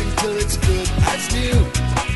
until it's good as new.